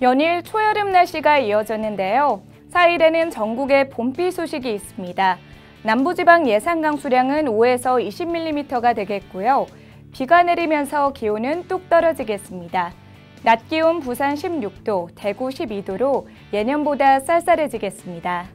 연일 초여름 날씨가 이어졌는데요. 4일에는 전국에 봄비 소식이 있습니다. 남부지방 예상 강수량은 5에서 20mm가 되겠고요. 비가 내리면서 기온은 뚝 떨어지겠습니다. 낮 기온 부산 16도, 대구 12도로 예년보다 쌀쌀해지겠습니다.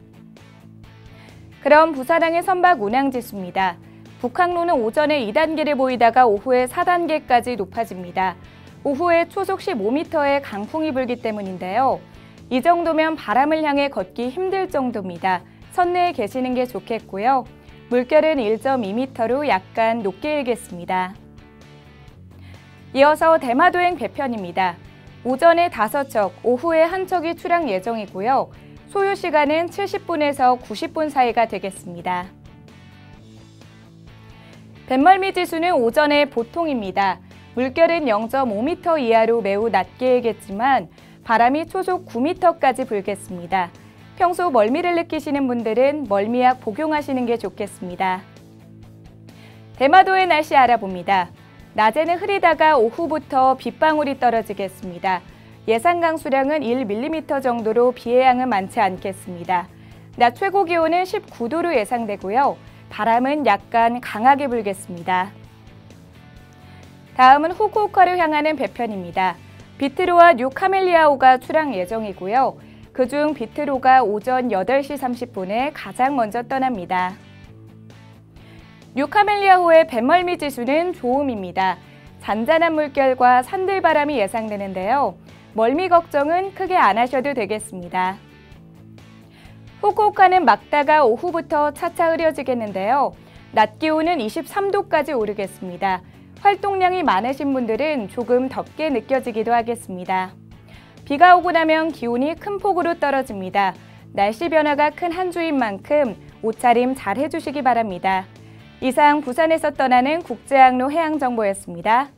그럼 부산항의 선박 운항지수입니다. 북항로는 오전에 2단계를 보이다가 오후에 4단계까지 높아집니다. 오후에 초속 15m의 강풍이 불기 때문인데요. 이 정도면 바람을 향해 걷기 힘들 정도입니다. 선내에 계시는 게 좋겠고요. 물결은 1.2m로 약간 높게 일겠습니다. 이어서 대마도행 배편입니다. 오전에 5척, 오후에 한 척이 출항 예정이고요. 소요 시간은 70분에서 90분 사이가 되겠습니다. 뱃멀미 지수는 오전에 보통입니다. 물결은 0.5m 이하로 매우 낮게 일겠지만 바람이 초속 9m까지 불겠습니다. 평소 멀미를 느끼시는 분들은 멀미약 복용하시는 게 좋겠습니다. 대마도의 날씨 알아봅니다. 낮에는 흐리다가 오후부터 빗방울이 떨어지겠습니다. 예상 강수량은 1mm 정도로 비의 양은 많지 않겠습니다. 낮 최고 기온은 19도로 예상되고요. 바람은 약간 강하게 불겠습니다. 다음은 후쿠오카를 향하는 배편입니다. 비틀호와 뉴 카멜리아호가 출항 예정이고요. 그중 비틀호가 오전 8시 30분에 가장 먼저 떠납니다. 뉴 카멜리아호의 뱃멀미 지수는 좋음입니다. 잔잔한 물결과 산들바람이 예상되는데요. 멀미 걱정은 크게 안 하셔도 되겠습니다. 후쿠오카는 막다가 오후부터 차차 흐려지겠는데요. 낮 기온은 23도까지 오르겠습니다. 활동량이 많으신 분들은 조금 덥게 느껴지기도 하겠습니다. 비가 오고 나면 기온이 큰 폭으로 떨어집니다. 날씨 변화가 큰 한 주인 만큼 옷차림 잘 해주시기 바랍니다. 이상 부산에서 떠나는 국제항로 해양정보였습니다.